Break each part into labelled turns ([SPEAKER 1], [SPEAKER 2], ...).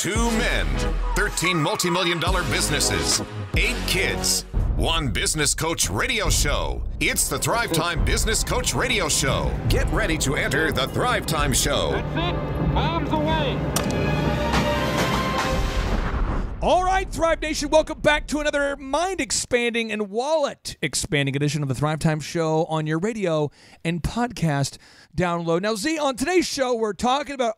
[SPEAKER 1] Two men, 13 multi million dollar businesses, eight kids, one business coach radio show. It's the Thrive Time Business Coach Radio Show. Get ready to enter the Thrive Time Show.
[SPEAKER 2] That's it. Bombs away.
[SPEAKER 3] All right, Thrive Nation, welcome back to another mind expanding and wallet expanding edition of the Thrive Time Show on your radio and podcast download. Now, Z, on today's show, we're talking about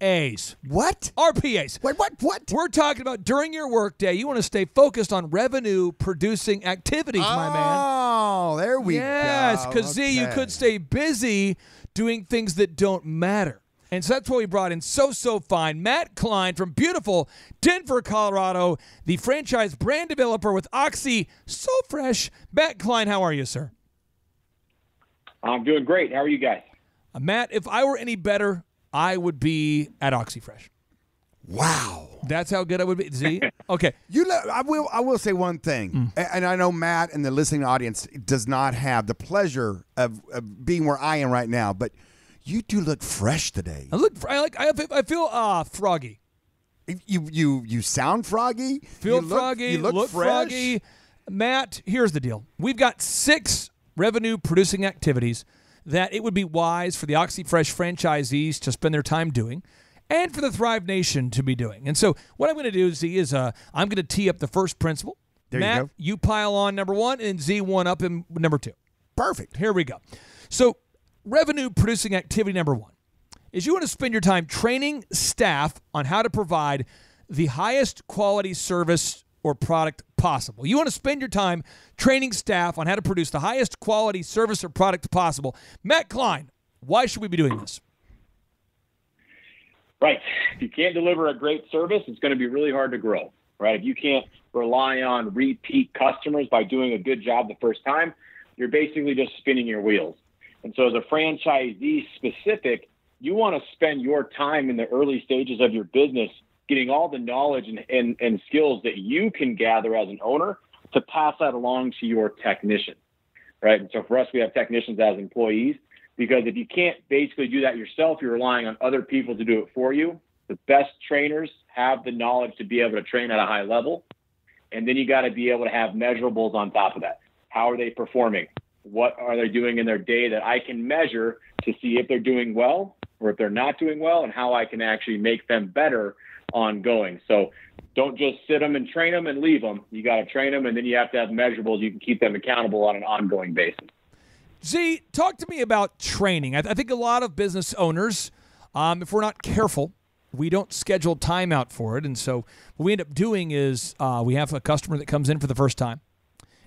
[SPEAKER 3] RPAs.
[SPEAKER 4] What?
[SPEAKER 3] RPAs.
[SPEAKER 4] Wait, what? What?
[SPEAKER 3] We're talking about during your workday, you want to stay focused on revenue producing activities, my man.
[SPEAKER 4] Oh, there we
[SPEAKER 3] yes,
[SPEAKER 4] go.
[SPEAKER 3] because Z, you could stay busy doing things that don't matter. And so that's why we brought in so so fine Matt Klein from beautiful Denver, Colorado, the franchise brand developer with Oxy So Fresh. Matt Klein, how are you, sir?
[SPEAKER 5] I'm doing great. How are you guys?
[SPEAKER 3] Uh, Matt, if I were any better, I would be at OxyFresh.
[SPEAKER 4] Wow.
[SPEAKER 3] That's how good I would be. Z, okay.
[SPEAKER 4] You know, I will. I will say one thing,
[SPEAKER 3] Mm.
[SPEAKER 4] And I know Matt and the listening audience does not have the pleasure of, of being where I am right now, but you do look fresh today.
[SPEAKER 3] I look. I like. I, I feel uh froggy.
[SPEAKER 4] You you you sound froggy.
[SPEAKER 3] Feel
[SPEAKER 4] you look,
[SPEAKER 3] froggy.
[SPEAKER 4] You look, fresh.
[SPEAKER 3] froggy. Matt, here's the deal. We've got six revenue producing activities that it would be wise for the OxyFresh franchisees to spend their time doing and for the Thrive Nation to be doing. And so what I'm going to do, Z, is uh, I'm going to tee up the first principle.
[SPEAKER 4] There you
[SPEAKER 3] Matt,
[SPEAKER 4] go.
[SPEAKER 3] you pile on number one and Z one up in number two.
[SPEAKER 4] Perfect.
[SPEAKER 3] Here we go. So, revenue producing activity number one is you want to spend your time training staff on how to provide the highest quality service or product possible. You want to spend your time training staff on how to produce the highest quality service or product possible. Matt Klein, why should we be doing this?
[SPEAKER 5] Right. If you can't deliver a great service, it's going to be really hard to grow. Right. If you can't rely on repeat customers by doing a good job the first time, you're basically just spinning your wheels. And so, as a franchisee specific, you want to spend your time in the early stages of your business getting all the knowledge and, and, and skills that you can gather as an owner to pass that along to your technician, Right. And so, for us, we have technicians as employees because if you can't basically do that yourself, you're relying on other people to do it for you. The best trainers have the knowledge to be able to train at a high level. And then you got to be able to have measurables on top of that. How are they performing? What are they doing in their day that I can measure to see if they're doing well or if they're not doing well and how I can actually make them better ongoing. So don't just sit them and train them and leave them. You got to train them and then you have to have measurables. You can keep them accountable on an ongoing basis.
[SPEAKER 3] Z, talk to me about training. I, I think a lot of business owners, um, if we're not careful, we don't schedule time out for it. And so what we end up doing is uh, we have a customer that comes in for the first time,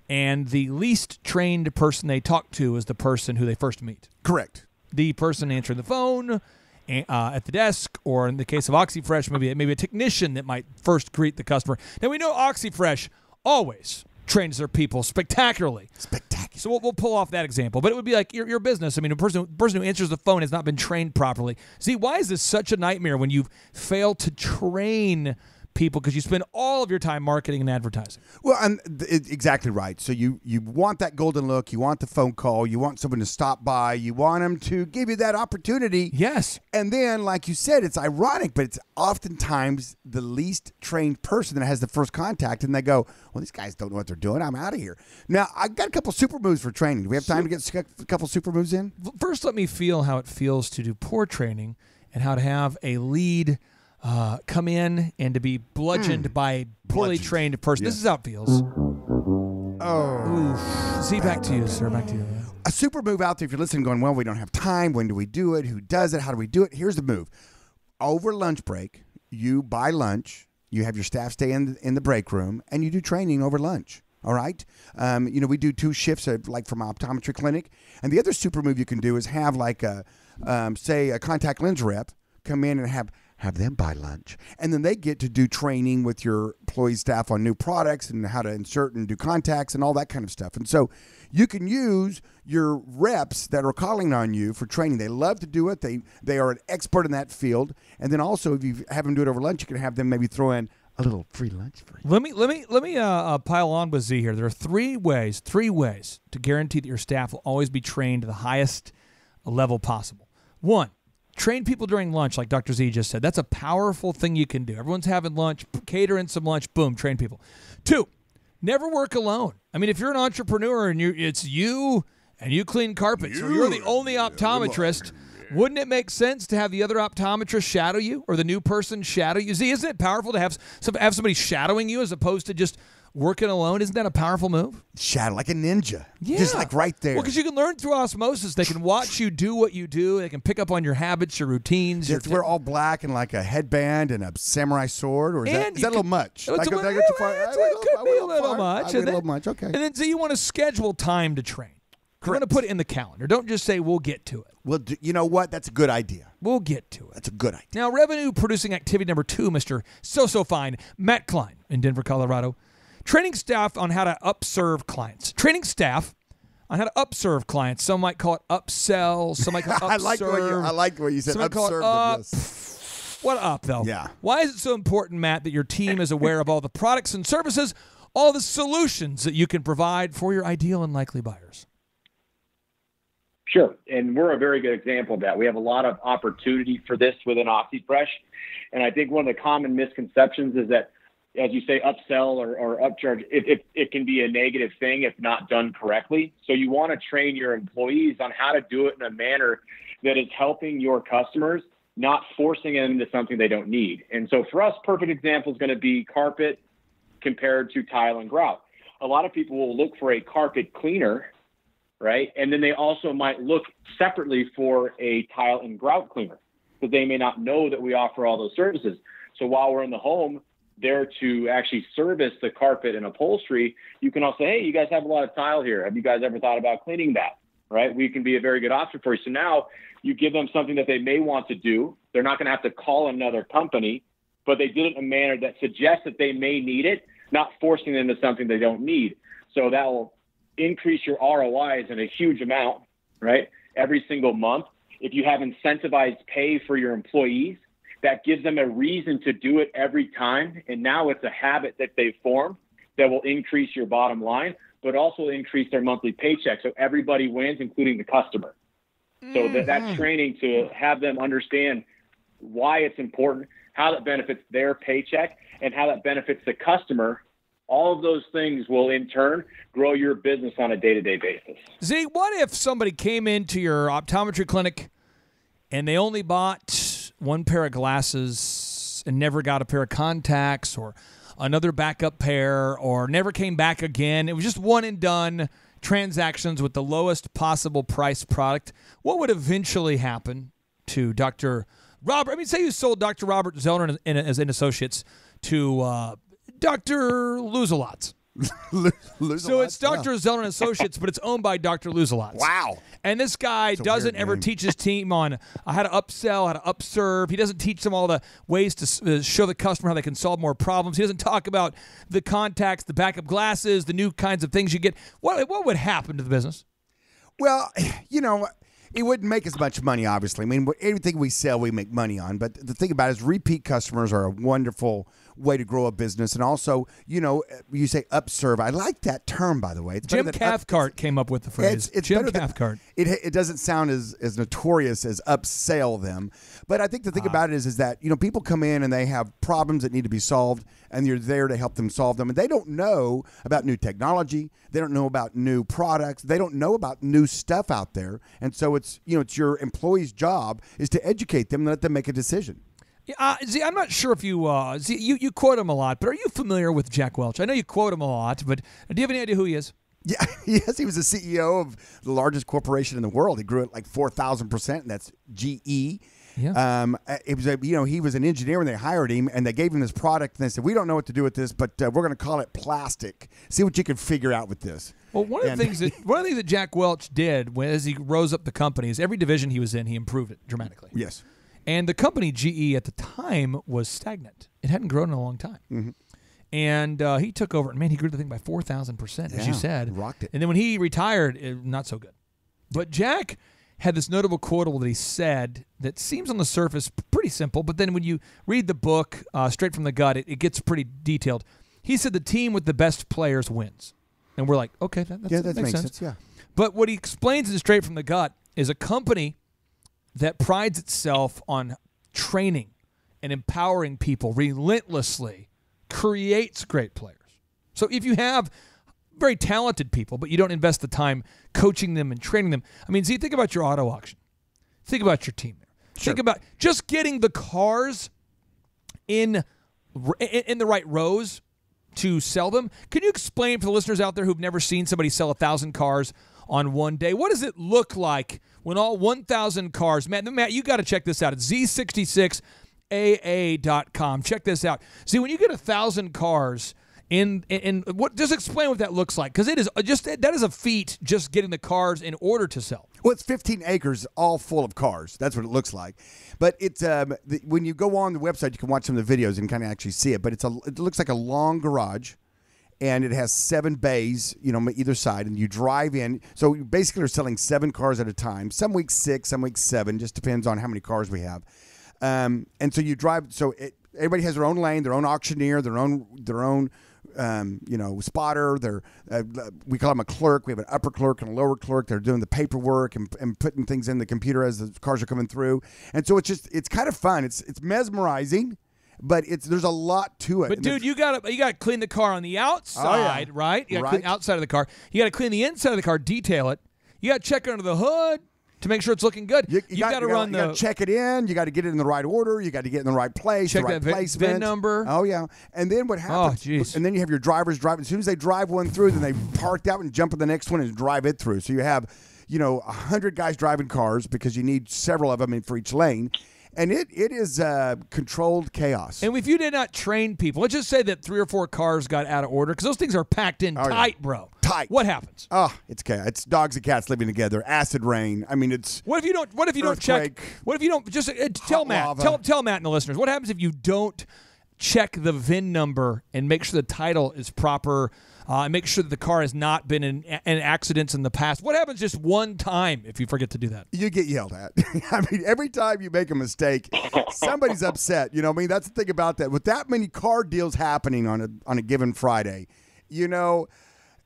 [SPEAKER 3] and the least trained person they talk to is the person who they first meet.
[SPEAKER 4] Correct.
[SPEAKER 3] The person answering the phone uh, at the desk, or in the case of OxyFresh, maybe maybe a technician that might first greet the customer. Now we know OxyFresh always trains their people spectacularly.
[SPEAKER 4] Spectacular.
[SPEAKER 3] So we'll, we'll pull off that example, but it would be like your, your business. I mean, a person person who answers the phone has not been trained properly. See, why is this such a nightmare when you've failed to train people because you spend all of your time marketing and advertising?
[SPEAKER 4] Well, and it- exactly right. So you you want that golden look, you want the phone call, you want someone to stop by, you want them to give you that opportunity.
[SPEAKER 3] Yes.
[SPEAKER 4] And then, like you said, it's ironic, but it's oftentimes the least trained person that has the first contact, and they go, "Well, these guys don't know what they're doing. I'm out of here." Now, I got a couple super moves for training. Do we have time to get a couple super moves in?
[SPEAKER 3] First, let me feel how it feels to do poor training and how to have a lead uh, come in and to be bludgeoned by a poorly
[SPEAKER 4] Bludgeoned.
[SPEAKER 3] trained person. This is how it feels.
[SPEAKER 4] Oh,
[SPEAKER 3] See, back to you, sir. Back to you.
[SPEAKER 4] a super move out there. If you're listening, going, "Well, we don't have time. When do we do it? Who does it? How do we do it?" Here's the move: over lunch break, you buy lunch. You have your staff stay in in the break room, and you do training over lunch. All right. Um, you know, we do two shifts, uh, like from optometry clinic. And the other super move you can do is have like a, um, say, a contact lens rep come in and have have them buy lunch, and then they get to do training with your employee staff on new products and how to insert and do contacts and all that kind of stuff. And so you can use your reps that are calling on you for training. They love to do it. They they are an expert in that field. And then also, if you have them do it over lunch, you can have them maybe throw in a little free lunch for you.
[SPEAKER 3] Let me let me let me uh, uh, pile on with Z here. There are three ways, three ways to guarantee that your staff will always be trained to the highest level possible. One, train people during lunch, like Dr. Z just said. That's a powerful thing you can do. Everyone's having lunch, cater in some lunch, boom, train people. Two, never work alone. I mean, if you're an entrepreneur and you it's you and you clean carpets, or you're the only optometrist, wouldn't it make sense to have the other optometrist shadow you or the new person shadow you? See, isn't it powerful to have have somebody shadowing you as opposed to just working alone? Isn't that a powerful move?
[SPEAKER 4] Shadow like a ninja. Yeah. Just like right there.
[SPEAKER 3] Well, because you can learn through osmosis. They can watch you do what you do. They can pick up on your habits, your routines.
[SPEAKER 4] You
[SPEAKER 3] Your
[SPEAKER 4] to all black and like a headband and a samurai sword, or is that, is that a little much? Like,
[SPEAKER 3] a little-
[SPEAKER 4] far?
[SPEAKER 3] it's-
[SPEAKER 4] I went
[SPEAKER 3] it could be a little much.
[SPEAKER 4] I went a
[SPEAKER 3] then-
[SPEAKER 4] little much. Okay.
[SPEAKER 3] And then so you want to schedule time to train. You want to put it in the calendar. Don't just say we'll get to it.
[SPEAKER 4] well, do, you know what? That's a good idea.
[SPEAKER 3] We'll get to it.
[SPEAKER 4] That's a good idea.
[SPEAKER 3] Now, revenue producing activity number two, Mr. So So Fine, Matt Klein in Denver, Colorado. Training staff on how to upserve clients. Training staff on how to upserve clients. Some might call it upsell. Some might call it upserve.
[SPEAKER 4] I like what you. I like what you said.
[SPEAKER 3] Some might call it
[SPEAKER 4] Upserve
[SPEAKER 3] up. What up, though?
[SPEAKER 4] Yeah.
[SPEAKER 3] Why is it so important, Matt, that your team is aware of all the products and services, all the solutions that you can provide for your ideal and likely buyers?
[SPEAKER 5] Sure. And we're a very good example of that. We have a lot of opportunity for this within OxyFresh. And I think one of the common misconceptions is that, as you say, upsell or, or upcharge, it, it, it can be a negative thing if not done correctly. So you want to train your employees on how to do it in a manner that is helping your customers, not forcing them into something they don't need. And so for us, perfect example is going to be carpet compared to tile and grout. A lot of people will look for a carpet cleaner right? And then they also might look separately for a tile and grout cleaner because they may not know that we offer all those services. So while we're in the home, there to actually service the carpet and upholstery, you can also, say, hey, you guys have a lot of tile here. Have you guys ever thought about cleaning that? Right? We can be a very good option for you. So now you give them something that they may want to do. They're not going to have to call another company, but they did it in a manner that suggests that they may need it, not forcing them into something they don't need. So that will increase your ROIs in a huge amount, right? Every single month. If you have incentivized pay for your employees, that gives them a reason to do it every time. And now it's a habit that they've formed that will increase your bottom line, but also increase their monthly paycheck. So everybody wins, including the customer. So that, that's mm-hmm. training to have them understand why it's important, how that benefits their paycheck, and how that benefits the customer. All of those things will in turn grow your business on a day to day basis.
[SPEAKER 3] Z, what if somebody came into your optometry clinic and they only bought one pair of glasses and never got a pair of contacts or another backup pair or never came back again? It was just one and done transactions with the lowest possible price product. What would eventually happen to Dr. Robert? I mean, say you sold Dr. Robert Zellner as an associates to uh, Dr. Lose-A-Lots.
[SPEAKER 4] Lose
[SPEAKER 3] So it's Dr. Zellner and Associates, but it's owned by Dr. Lose-A-Lots.
[SPEAKER 4] Wow.
[SPEAKER 3] And this guy doesn't ever
[SPEAKER 4] name.
[SPEAKER 3] teach his team on how to upsell, how to upserve. He doesn't teach them all the ways to uh, show the customer how they can solve more problems. He doesn't talk about the contacts, the backup glasses, the new kinds of things you get. What what would happen to the business?
[SPEAKER 4] Well, you know, it wouldn't make as much money, obviously. I mean, everything we sell, we make money on. But the thing about it is, repeat customers are a wonderful way to grow a business. And also, you know, you say upserve. I like that term, by the way. It's
[SPEAKER 3] Jim
[SPEAKER 4] than up-
[SPEAKER 3] came up with the phrase.
[SPEAKER 4] It's, it's
[SPEAKER 3] Jim
[SPEAKER 4] better than- it, it doesn't sound as, as notorious as upsell them. But I think the thing
[SPEAKER 3] Ah.
[SPEAKER 4] about it is, is that, you know, people come in and they have problems that need to be solved and you're there to help them solve them. And they don't know about new technology. They don't know about new products. They don't know about new stuff out there. And so it's, you know, it's your employee's job is to educate them and let them make a decision.
[SPEAKER 3] Yeah, Uh, Z, I'm not sure if you, uh, Z, you you quote him a lot, but are you familiar with Jack Welch? I know you quote him a lot, but do you have any idea who he is?
[SPEAKER 4] Yeah, yes, he was the CEO of the largest corporation in the world. He grew it like four thousand percent, and that's GE.
[SPEAKER 3] Yeah.
[SPEAKER 4] Um, it was a, you know he was an engineer when they hired him, and they gave him this product, and they said we don't know what to do with this, but uh, we're going to call it plastic. See what you can figure out with this.
[SPEAKER 3] Well, one of the
[SPEAKER 4] And-
[SPEAKER 3] things that one of the things that Jack Welch did when, as he rose up the company is every division he was in, he improved it dramatically.
[SPEAKER 4] Yes.
[SPEAKER 3] And the company GE at the time was stagnant; it hadn't grown in a long time.
[SPEAKER 4] Mm-hmm.
[SPEAKER 3] And uh, he took over, and man, he grew the thing by four thousand percent, as you said.
[SPEAKER 4] rocked it.
[SPEAKER 3] And then when he retired, it, not so good. But Jack had this notable quotable that he said that seems on the surface pretty simple, but then when you read the book uh, straight from the gut, it, it gets pretty detailed. He said the team with the best players wins, and we're like, okay, that, that's,
[SPEAKER 4] Yeah, that
[SPEAKER 3] makes, sense.
[SPEAKER 4] sense, yeah.
[SPEAKER 3] But what he explains in straight from the gut is a company that prides itself on training and empowering people relentlessly creates great players. So if you have very talented people, but you don't invest the time coaching them and training them, I mean, see, think about your auto auction. Think about your team there. Think about just getting the cars in in the right rows to sell them. Can you explain for the listeners out there who've never seen somebody sell a thousand cars on one day? What does it look like when all 1,000 cars, Matt, Matt, you got to check this out. It's Z66AA.com. Check this out. See, when you get a thousand cars in, in, in what just explain what that looks like because it is just that is a feat just getting the cars in order to sell.
[SPEAKER 4] Well, it's 15 acres all full of cars. That's what it looks like. But it's um, the, when you go on the website, you can watch some of the videos and kind of actually see it. But it's a it looks like a long garage and it has seven bays, you know, either side, and you drive in. So you basically are selling seven cars at a time. Some weeks six, some weeks seven. Just depends on how many cars we have. Um, and so you drive. So it, everybody has their own lane, their own auctioneer, their own their own. Um, you know, spotter. They're uh, we call them a clerk. We have an upper clerk and a lower clerk. They're doing the paperwork and, and putting things in the computer as the cars are coming through. And so it's just it's kind of fun. It's it's mesmerizing but it's there's a lot to it.
[SPEAKER 3] But dude, you got to you got to clean the car on the outside, oh, yeah. right? You got to right. clean outside of the car. You got to clean the inside of the car, detail it. You got to check under the hood to make sure it's looking good. You, you, you got to run
[SPEAKER 4] the. check it in. You got to get it in the right order. You got to get it in the right place.
[SPEAKER 3] Check
[SPEAKER 4] the right
[SPEAKER 3] that
[SPEAKER 4] placement.
[SPEAKER 3] VIN number.
[SPEAKER 4] Oh yeah, and then what oh, happens?
[SPEAKER 3] Oh.
[SPEAKER 4] And then you have your drivers driving. As soon as they drive one through, then they park out and jump in the next one and drive it through. So you have you know, 100 guys driving cars because you need several of them in for each lane and it it is uh, controlled chaos.
[SPEAKER 3] And if you did not train people, let's just say that three or four cars got out of order because those things are packed in oh, tight, yeah. bro.
[SPEAKER 4] Tight.
[SPEAKER 3] What happens?
[SPEAKER 4] Oh, it's chaos. It's dogs and cats living together. Acid rain. I mean, it's.
[SPEAKER 3] What if you don't? What if you don't check? What if you don't just uh, tell Matt?
[SPEAKER 4] Lava.
[SPEAKER 3] Tell tell Matt and the listeners. What happens if you don't check the VIN number and make sure the title is proper? Uh, and make sure that the car has not been in, in accidents in the past. What happens just one time if you forget to do that?
[SPEAKER 4] You get yelled at. I mean, every time you make a mistake, somebody's upset. You know, I mean, that's the thing about that. With that many car deals happening on a on a given Friday, you know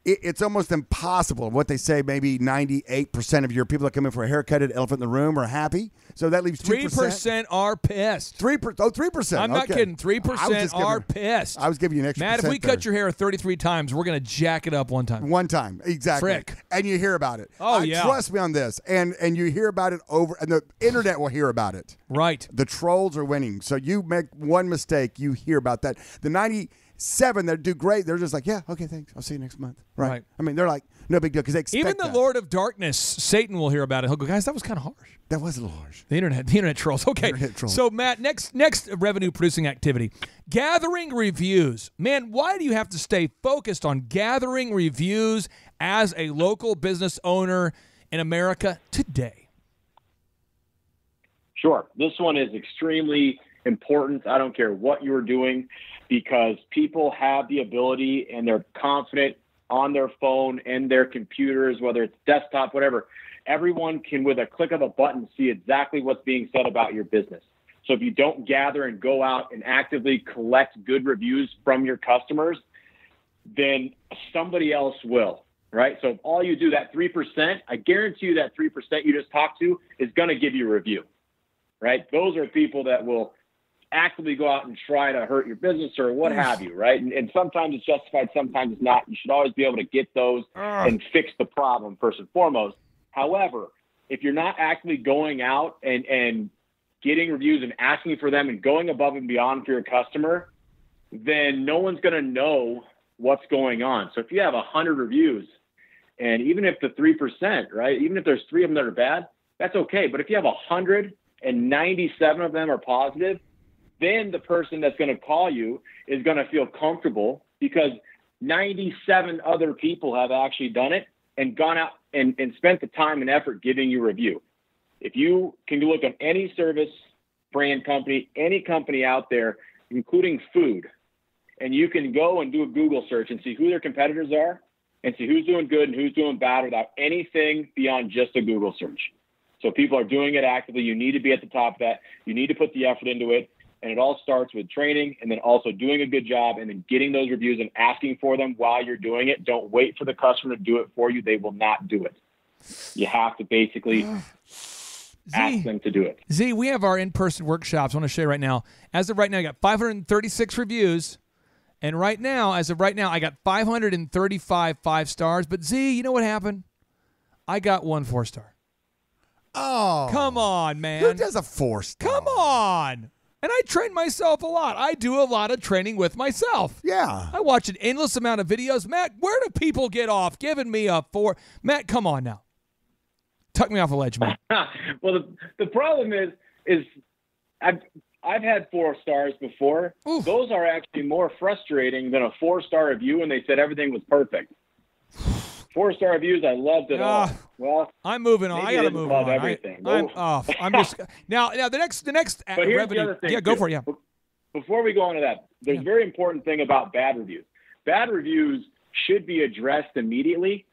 [SPEAKER 4] it, it's almost impossible. What they say, maybe 98% of your people that come in for a haircut at Elephant in the Room are happy. So that leaves 2%.
[SPEAKER 3] 3% are pissed.
[SPEAKER 4] 3%, oh, 3%.
[SPEAKER 3] I'm not
[SPEAKER 4] okay.
[SPEAKER 3] kidding. 3% are pissed.
[SPEAKER 4] I was giving you an extra
[SPEAKER 3] Matt, if we
[SPEAKER 4] there.
[SPEAKER 3] cut your hair 33 times, we're going to jack it up one time.
[SPEAKER 4] One time, exactly.
[SPEAKER 3] Frick.
[SPEAKER 4] And you hear about it.
[SPEAKER 3] Oh,
[SPEAKER 4] uh,
[SPEAKER 3] yeah.
[SPEAKER 4] Trust me on this. And and you hear about it over, and the internet will hear about it.
[SPEAKER 3] Right.
[SPEAKER 4] The trolls are winning. So you make one mistake, you hear about that. The 90- seven that do great, they're just like, yeah, okay, thanks. I'll see you next month. Right. right. I mean, they're like, no big deal because they expect
[SPEAKER 3] Even the
[SPEAKER 4] that.
[SPEAKER 3] Lord of Darkness, Satan will hear about it. He'll go, guys, that was kind of harsh.
[SPEAKER 4] That was a little harsh.
[SPEAKER 3] The internet, the internet trolls. Okay.
[SPEAKER 4] Internet trolls.
[SPEAKER 3] So Matt, next next revenue producing activity, gathering reviews. Man, why do you have to stay focused on gathering reviews as a local business owner in America today?
[SPEAKER 5] Sure. This one is extremely important. I don't care what you're doing because people have the ability and they're confident on their phone and their computers, whether it's desktop, whatever. Everyone can, with a click of a button, see exactly what's being said about your business. So if you don't gather and go out and actively collect good reviews from your customers, then somebody else will, right? So if all you do that 3%, I guarantee you that 3% you just talked to is going to give you a review, right? Those are people that will actively go out and try to hurt your business or what have you, right? And, and sometimes it's justified, sometimes it's not. You should always be able to get those and fix the problem first and foremost. However, if you're not actively going out and, and getting reviews and asking for them and going above and beyond for your customer, then no one's going to know what's going on. So if you have 100 reviews, and even if the 3%, right, even if there's three of them that are bad, that's okay. But if you have 100 and 97 of them are positive, then the person that's going to call you is going to feel comfortable because 97 other people have actually done it and gone out and, and spent the time and effort giving you review. If you can look at any service brand company, any company out there, including food, and you can go and do a Google search and see who their competitors are and see who's doing good and who's doing bad without anything beyond just a Google search. So people are doing it actively. You need to be at the top of that. You need to put the effort into it. And it all starts with training and then also doing a good job and then getting those reviews and asking for them while you're doing it. Don't wait for the customer to do it for you. They will not do it. You have to basically ask them to do it.
[SPEAKER 3] Z, we have our in-person workshops. I want to show you right now. As of right now, I got 536 reviews, and right now, as of right now, I got 535 five stars. But Z, you know what happened? I got one four star.
[SPEAKER 4] Oh,
[SPEAKER 3] Come on, man.
[SPEAKER 4] Who does a four star?
[SPEAKER 3] Come on. And I train myself a lot. I do a lot of training with myself.
[SPEAKER 4] Yeah.
[SPEAKER 3] I watch an endless amount of videos. Matt, where do people get off giving me a four? Matt, come on now. Tuck me off a ledge, man.
[SPEAKER 5] well, the, the problem is, is I've, I've had four stars before.
[SPEAKER 3] Oof.
[SPEAKER 5] Those are actually more frustrating than a four star review when they said everything was perfect. Four star reviews, I loved it all.
[SPEAKER 3] Ah.
[SPEAKER 5] Well,
[SPEAKER 3] I'm moving on. I gotta move
[SPEAKER 5] love
[SPEAKER 3] on. I,
[SPEAKER 5] everything.
[SPEAKER 3] I'm
[SPEAKER 5] Oh.
[SPEAKER 3] off. I'm just now. Now the next, the next
[SPEAKER 5] but here's
[SPEAKER 3] revenue.
[SPEAKER 5] the other thing.
[SPEAKER 3] yeah, go for it. Yeah.
[SPEAKER 5] Before we go on to that, there's
[SPEAKER 3] Yeah.
[SPEAKER 5] a very important thing about bad reviews. Bad reviews should be addressed immediately.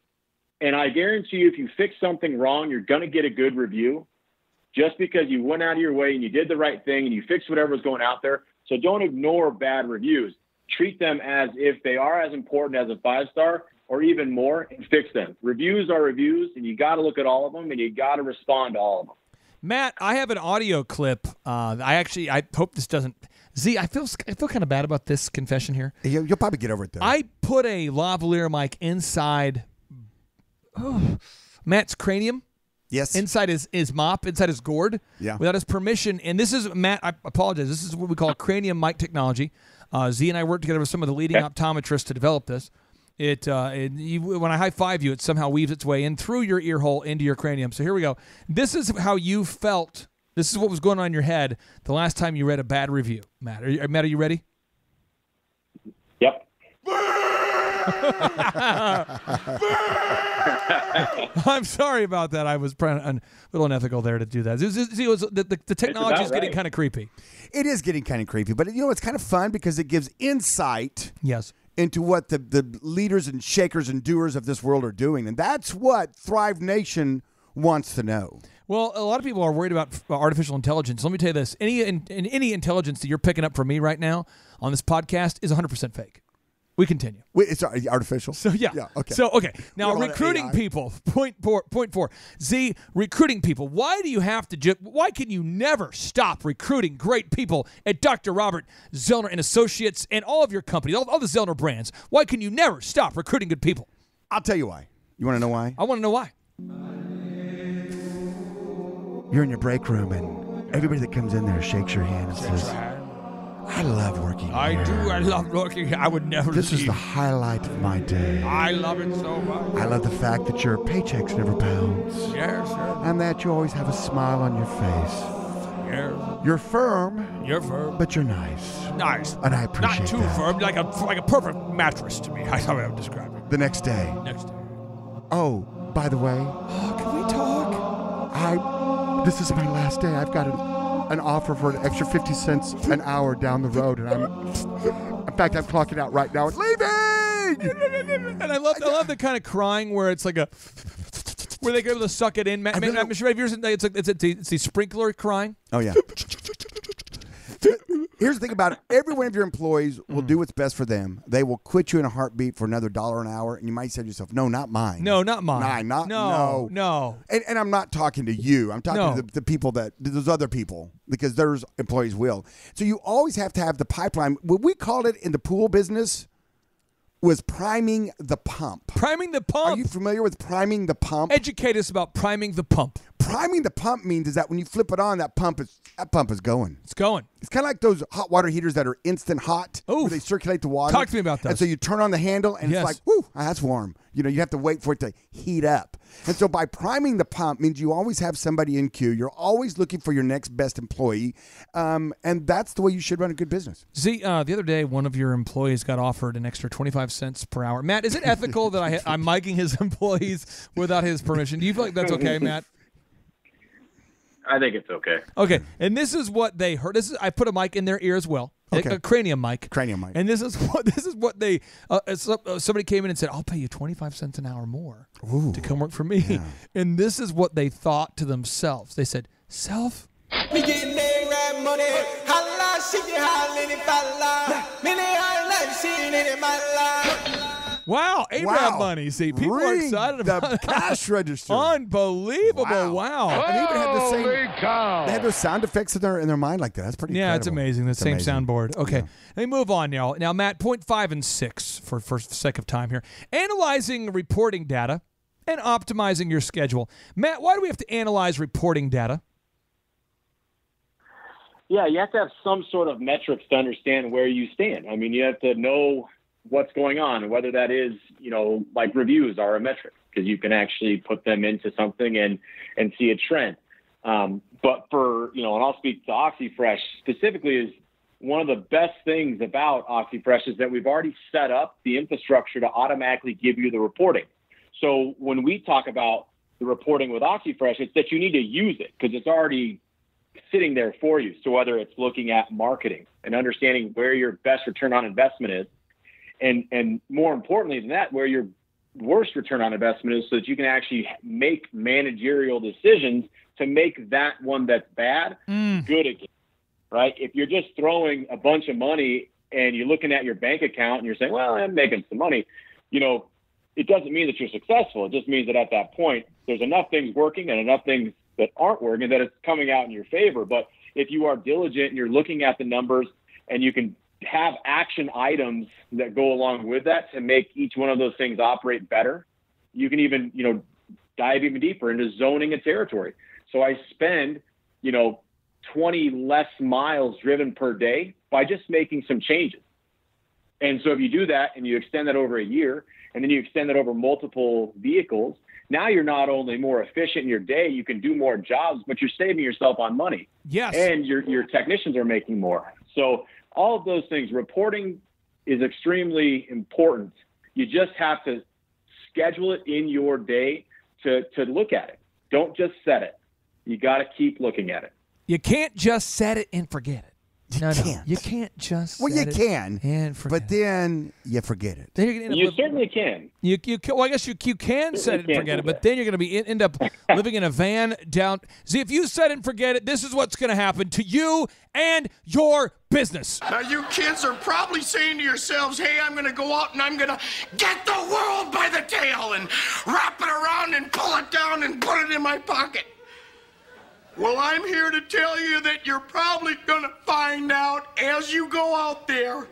[SPEAKER 5] And I guarantee you, if you fix something wrong, you're going to get a good review just because you went out of your way and you did the right thing and you fixed whatever was going out there. So don't ignore bad reviews. Treat them as if they are as important as a five star or even more and fix them. Reviews are reviews and you got to look at all of them and you got to respond to all of them.
[SPEAKER 3] Matt, I have an audio clip. Uh, I actually, I hope this doesn't. Z, I feel, I feel kind of bad about this confession here.
[SPEAKER 4] You- You'll probably get over it though.
[SPEAKER 3] I put a lavalier mic inside oh, Matt's cranium.
[SPEAKER 4] yes.
[SPEAKER 3] inside his, his mop, inside his gourd,
[SPEAKER 4] Yeah.
[SPEAKER 3] without his permission. And this is Matt. I apologize. This is what we call cranium mic technology. Uh, Z and I worked together with some of the leading optometrists to develop this. It, uh, it you, when I high five you, it somehow weaves its way in through your ear hole into your cranium. So here we go. This is how you felt. This is what was going on in your head the last time you read a bad review. Matt, are you, Matt, are you ready?
[SPEAKER 5] Yep.
[SPEAKER 3] I'm sorry about that. I was a little unethical there to do that. It was- it was- the, the, the technology is getting
[SPEAKER 5] right.
[SPEAKER 3] kind of creepy.
[SPEAKER 4] it is getting kind of creepy, but you know it's kind of fun because it gives insight
[SPEAKER 3] Yes.
[SPEAKER 4] Into what the, the leaders and shakers and doers of this world are doing. And that's what Thrive Nation wants to know.
[SPEAKER 3] Well, a lot of people are worried about uh, artificial intelligence. Let me tell you this: any in, in- any intelligence that you're picking up from me right now on this podcast is 100% fake. We continue.
[SPEAKER 4] Wait, it's artificial.
[SPEAKER 3] So yeah.
[SPEAKER 4] Yeah. Okay.
[SPEAKER 3] So okay. Now
[SPEAKER 4] We don't want
[SPEAKER 3] recruiting people. Point four. Point four. Z recruiting people. Why do you have to? Ju- why can you never stop recruiting great people at Dr. Robert Zellner and Associates and all of your companies, all, all the Zellner brands? Why can you never stop recruiting good people?
[SPEAKER 4] I'll tell you why. You want to know why?
[SPEAKER 3] I want to know why.
[SPEAKER 4] You're in your break room, and everybody that comes in there shakes your hand and says, "I love working here.
[SPEAKER 3] I do. I love working. here. I would never.
[SPEAKER 4] This is the highlight of my day.
[SPEAKER 3] I love it so much.
[SPEAKER 4] I love the fact that your paychecks never bounce,
[SPEAKER 3] Yes, sir.
[SPEAKER 4] and that you always have a smile on your face.
[SPEAKER 3] Yes.
[SPEAKER 4] You're firm,
[SPEAKER 3] You're firm.
[SPEAKER 4] but you're nice.
[SPEAKER 3] Nice.
[SPEAKER 4] And I appreciate
[SPEAKER 3] Not too
[SPEAKER 4] that.
[SPEAKER 3] firm, like a like a perfect mattress to me. That's how I would describe it.
[SPEAKER 4] The next day,
[SPEAKER 3] Next. Day.
[SPEAKER 4] Oh, by the way,
[SPEAKER 3] Oh, can we talk?
[SPEAKER 4] I this is my last day. I've got an, an offer for an extra 50 cents an hour down the road, and I'm in fact I'm clocking out right now and leaving.
[SPEAKER 3] And I love I love the kind of crying where it's like a where they go to suck it in. Ma- ma-
[SPEAKER 4] really-
[SPEAKER 3] ma- Mr. Ray, have you ever seen- it's, a, it's, a, it's the sprinkler crying.
[SPEAKER 4] Oh yeah. Here's the thing about it. Every one of your employees will mm-hmm. do what's best for them. They will quit you in a heartbeat for another dollar an hour, and you might say to yourself, "No, not mine.
[SPEAKER 3] No, not mine.
[SPEAKER 4] Mine, not
[SPEAKER 3] no,
[SPEAKER 4] no,
[SPEAKER 3] no.
[SPEAKER 4] And, and I'm not talking to you. I'm talking
[SPEAKER 3] No.
[SPEAKER 4] to the, the people that those other people because those employees will. So you always have to have the pipeline. What we called it in the pool business was priming the pump.
[SPEAKER 3] Priming the pump.
[SPEAKER 4] Are you familiar with priming the pump?
[SPEAKER 3] Educate us about priming the pump.
[SPEAKER 4] Priming the pump means is that when you flip it on, that pump is that pump is going.
[SPEAKER 3] It's going.
[SPEAKER 4] It's kind of like those hot water heaters that are instant hot, Oh, they circulate the water.
[SPEAKER 3] Talk to me about
[SPEAKER 4] that.
[SPEAKER 3] And
[SPEAKER 4] so you turn on the handle, and
[SPEAKER 3] Yes.
[SPEAKER 4] it's like, whoo, ah, that's warm. You know, you have to wait for it to heat up. And so by priming the pump means you always have somebody in queue. You're always looking for your next best employee, um, and that's the way you should run a good business.
[SPEAKER 3] Z, uh, the other day, one of your employees got offered an extra 25 cents per hour. Matt, is it ethical that I, I'm miking his employees without his permission? Do you feel like that's okay, Matt?
[SPEAKER 5] I think it's okay.
[SPEAKER 3] Okay, and this is what they heard. This is I put a mic in their ear as well, a-
[SPEAKER 4] Okay.
[SPEAKER 3] a, cranium mic.
[SPEAKER 4] Cranium mic.
[SPEAKER 3] And this is what this is what they. Uh, uh, so- uh, somebody came in and said, "I'll pay you 25 cents an hour more to come work for me." And this is what they thought to themselves. They said, "Self."
[SPEAKER 6] Me getting that rap money. Holla, she get hollering if I lie. Many holla, she ain't in my life.
[SPEAKER 3] Wow, ARAB
[SPEAKER 4] Wow.
[SPEAKER 3] money. See, people are
[SPEAKER 4] Ring
[SPEAKER 3] excited
[SPEAKER 4] the
[SPEAKER 3] about
[SPEAKER 4] cash register.
[SPEAKER 3] Unbelievable!
[SPEAKER 4] Wow.
[SPEAKER 3] Wow.
[SPEAKER 4] And they even had the same.
[SPEAKER 2] Holy cow.
[SPEAKER 4] They have those sound effects in their in their mind like that. That's pretty.
[SPEAKER 3] Yeah, it's amazing. The
[SPEAKER 4] It's
[SPEAKER 3] same
[SPEAKER 4] amazing.
[SPEAKER 3] soundboard. Okay,
[SPEAKER 4] Yeah.
[SPEAKER 3] let me move on now. Now, Matt, point five and six for for sake of time here. Analyzing reporting data and optimizing your schedule. Matt, why do we have to analyze reporting data?
[SPEAKER 5] Yeah, you have to have some sort of metrics to understand where you stand. I mean, you have to know what's going on, and whether that is, you know, like reviews are a metric because you can actually put them into something and and see a trend. Um, but for you know, and I'll speak to OxyFresh specifically is one of the best things about OxyFresh is that we've already set up the infrastructure to automatically give you the reporting. So when we talk about the reporting with OxyFresh, it's that you need to use it because it's already sitting there for you. So whether it's looking at marketing and understanding where your best return on investment is, and and more importantly than that, where your worst return on investment is, so that you can actually make managerial decisions to make that one that's bad mm. good again. Right? If you're just throwing a bunch of money and you're looking at your bank account and you're saying, "Well, I'm making some money," you know, it doesn't mean that you're successful. It just means that at that point, there's enough things working and enough things that aren't working that it's coming out in your favor. But if you are diligent and you're looking at the numbers and you can have action items that go along with that to make each one of those things operate better, you can even, you know, dive even deeper into zoning a territory. So I spend, you know, 20 less miles driven per day by just making some changes. And so if you do that and you extend that over a year and then you extend that over multiple vehicles, now you're not only more efficient in your day, you can do more jobs, but you're saving yourself on money
[SPEAKER 3] Yes.
[SPEAKER 5] and your your technicians are making more. So all of those things, reporting is extremely important. You just have to schedule it in your day to to look at it. Don't just set it. You got to keep looking at it.
[SPEAKER 3] you can't just set it and forget it. No, no,
[SPEAKER 4] can't.
[SPEAKER 3] you can't just.
[SPEAKER 4] Well,
[SPEAKER 3] set
[SPEAKER 4] you
[SPEAKER 3] it
[SPEAKER 4] can,
[SPEAKER 3] and forget
[SPEAKER 4] but then you forget it.
[SPEAKER 3] Then you're gonna end up
[SPEAKER 5] You
[SPEAKER 3] with-
[SPEAKER 5] certainly can.
[SPEAKER 3] You, you ca- well, I guess you you can set it and forget
[SPEAKER 5] do
[SPEAKER 3] it, but then you're going to be end up living in a van down. See, if you set it and forget it, this is what's going to happen to you and your business.
[SPEAKER 7] Now, you kids are probably saying to yourselves, hey, I'm gonna go out and I'm gonna get the world by the tail and wrap it around and pull it down and put it in my pocket. Well, I'm here to tell you that you're probably gonna find out as you go out there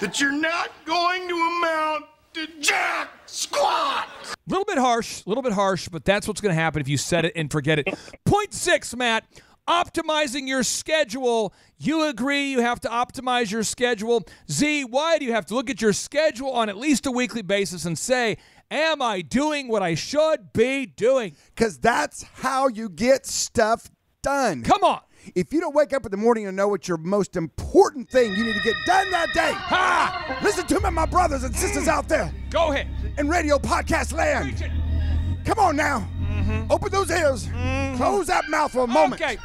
[SPEAKER 7] that you're not going to amount to jack squat.
[SPEAKER 3] A little bit harsh, a little bit harsh, but that's what's going to happen if you set it and forget it. Point six, Matt. Optimizing your schedule. You agree you have to optimize your schedule. Z, why do you have to look at your schedule on at least a weekly basis and say, Am I doing what I should be doing?
[SPEAKER 4] Because that's how you get stuff done.
[SPEAKER 3] Come on.
[SPEAKER 4] If you don't wake up in the morning and know what your most important thing you need to get done that day,
[SPEAKER 3] Ha!
[SPEAKER 4] listen to me, my brothers and sisters out there
[SPEAKER 3] Go ahead.
[SPEAKER 4] in radio podcast land. Come on now. Open those ears. Close that mouth for a moment.
[SPEAKER 3] Okay.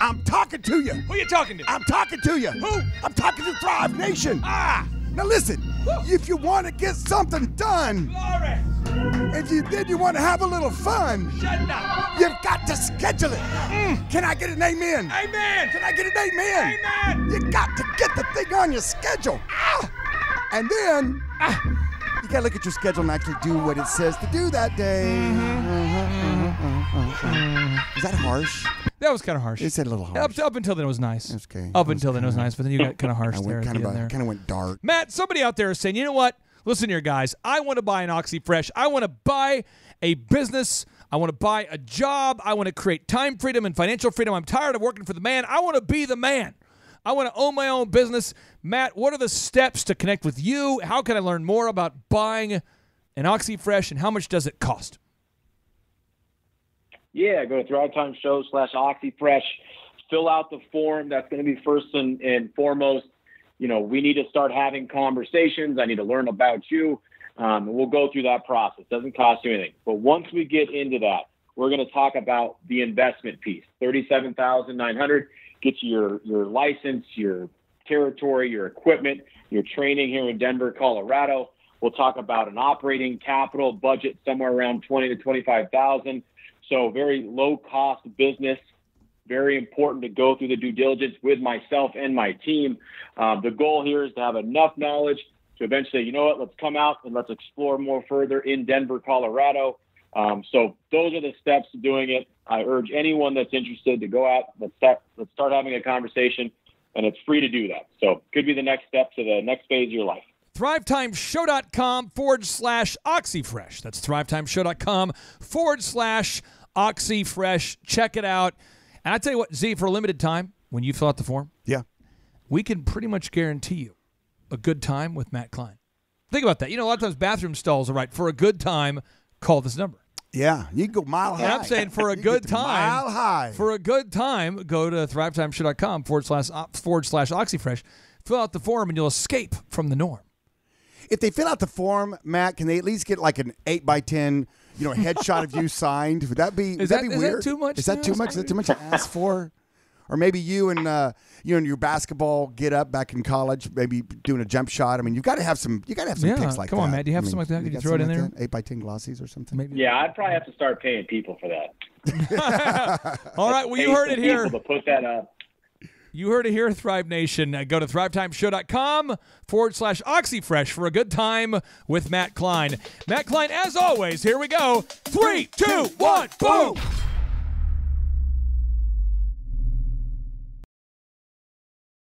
[SPEAKER 4] I'm talking to you.
[SPEAKER 3] Who you talking to?
[SPEAKER 4] I'm talking to you.
[SPEAKER 3] Who?
[SPEAKER 4] I'm talking to Thrive Nation.
[SPEAKER 3] ah!
[SPEAKER 4] Now listen, if you want to get something done,
[SPEAKER 3] Glory!
[SPEAKER 4] If you then you want to have a little fun,
[SPEAKER 3] Shut up!
[SPEAKER 4] you've got to schedule it. Mm. Can I get an amen?
[SPEAKER 3] Amen!
[SPEAKER 4] Can I get an amen?
[SPEAKER 3] Amen!
[SPEAKER 4] You got to get the thing on your schedule. Ah! And then ah. you gotta look at your schedule and actually do what it says to do that day. Mm-hmm. Is that harsh?
[SPEAKER 3] That was kind of harsh.
[SPEAKER 4] It said a little harsh.
[SPEAKER 3] Up, up until then, it was nice.
[SPEAKER 4] Okay.
[SPEAKER 3] Up until then, it was nice, but then you got kind of harsh
[SPEAKER 4] I
[SPEAKER 3] there
[SPEAKER 4] went
[SPEAKER 3] at
[SPEAKER 4] kind of
[SPEAKER 3] there.
[SPEAKER 4] kind of went dark.
[SPEAKER 3] Matt, somebody out there is saying, you know what? Listen here, guys. I want to buy an OxyFresh. I want to buy a business. I want to buy a job. I want to create time freedom and financial freedom. I'm tired of working for the man. I want to be the man. I want to own my own business. Matt, what are the steps to connect with you? How can I learn more about buying an OxyFresh and how much does it cost?
[SPEAKER 5] Yeah, go to Thrive Time Show slash OxyFresh. Fill out the form. That's going to be first and, and foremost. You know, we need to start having conversations. I need to learn about you. Um, and we'll go through that process. Doesn't cost you anything. But once we get into that, we're going to talk about the investment piece. Thirty-seven thousand nine hundred gets you your your license, your territory, your equipment, your training here in Denver, Colorado. We'll talk about an operating capital budget somewhere around twenty to twenty-five thousand. So very low cost business. Very important to go through the due diligence with myself and my team. Uh, the goal here is to have enough knowledge to eventually, you know what, let's come out and let's explore more further in Denver, Colorado. Um, so those are the steps to doing it. I urge anyone that's interested to go out. Let's start. Let's start having a conversation, and it's free to do that. So could be the next step to the next phase of your life.
[SPEAKER 3] ThriveTimeShow.com forward slash OxyFresh. That's ThriveTimeShow.com forward slash OxyFresh. Check it out. And I tell you what, Z, for a limited time, when you fill out the form,
[SPEAKER 4] Yeah.
[SPEAKER 3] we can pretty much guarantee you a good time with Matt Klein. Think about that. You know, a lot of times bathroom stalls are right. For a good time, call this number.
[SPEAKER 4] Yeah. You can go mile high.
[SPEAKER 3] And I'm saying for a good time,
[SPEAKER 4] Mile high.
[SPEAKER 3] For a good time, go to thrivetimeshow.com forward slash forward slash oxyfresh. Fill out the form and you'll escape from the norm.
[SPEAKER 4] if they fill out the form, Matt, can they at least get like an eight by ten, you know, a headshot of you signed? Would that be?
[SPEAKER 3] Is
[SPEAKER 4] would that,
[SPEAKER 3] that-
[SPEAKER 4] be
[SPEAKER 3] is that
[SPEAKER 4] weird?
[SPEAKER 3] too much
[SPEAKER 4] Is that too much? Is that too much to ask for? Or maybe you and uh, you and your basketball get up back in college, maybe doing a jump shot. I mean, you've got to have some. You got to have some
[SPEAKER 3] Yeah,
[SPEAKER 4] pics like
[SPEAKER 3] come
[SPEAKER 4] that.
[SPEAKER 3] Come on, Matt. Do you have
[SPEAKER 4] I mean,
[SPEAKER 3] something like that? Could you
[SPEAKER 4] got
[SPEAKER 3] throw it in
[SPEAKER 4] something
[SPEAKER 3] there?
[SPEAKER 4] that? Eight by ten glossies or something.
[SPEAKER 3] Maybe.
[SPEAKER 5] Yeah, I'd probably have to start paying people for that.
[SPEAKER 3] All right. Well, you heard it here.
[SPEAKER 5] People to put that up.
[SPEAKER 3] You heard it here, Thrive Nation. Uh, go to thrivetimeshow.com forward slash oxyfresh for a good time with Matt Klein. Matt Klein, as always, here we go. Three, two, one, boom.